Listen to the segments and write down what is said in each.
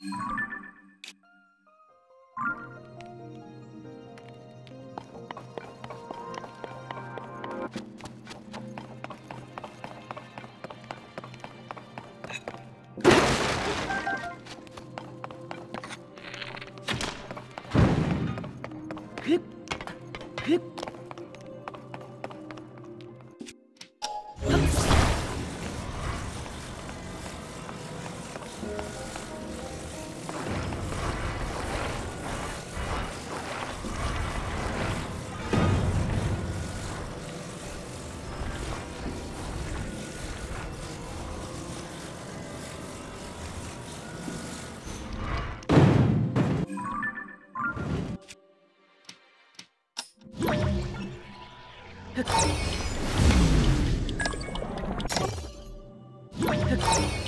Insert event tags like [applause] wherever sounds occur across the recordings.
Hip! Hip! ふ [laughs]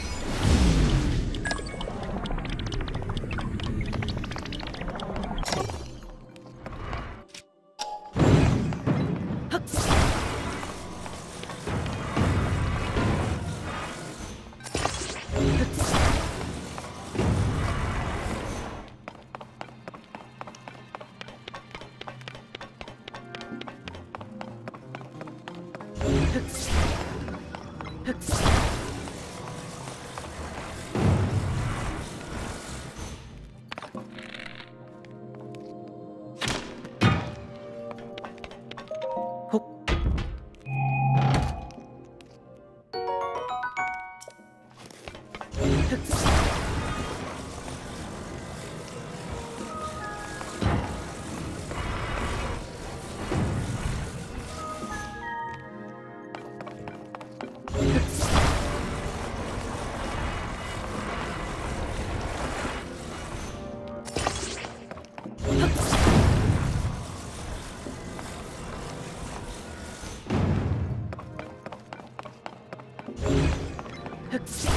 ふ Guards!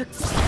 Let's [laughs] go.